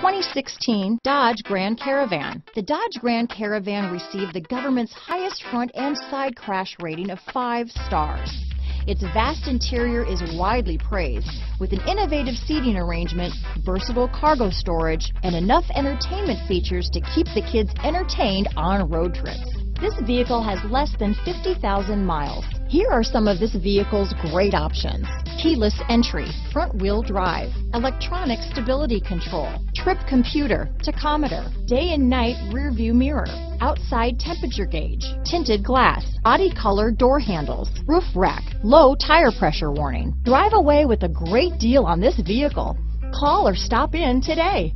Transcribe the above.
2016 Dodge Grand Caravan. The Dodge Grand Caravan received the government's highest front and side crash rating of five stars. Its vast interior is widely praised, with an innovative seating arrangement, versatile cargo storage, and enough entertainment features to keep the kids entertained on road trips. This vehicle has less than 50,000 miles. Here are some of this vehicle's great options. Keyless entry, front wheel drive, electronic stability control, trip computer, tachometer, day and night rear view mirror, outside temperature gauge, tinted glass, body color door handles, roof rack, low tire pressure warning. Drive away with a great deal on this vehicle. Call or stop in today.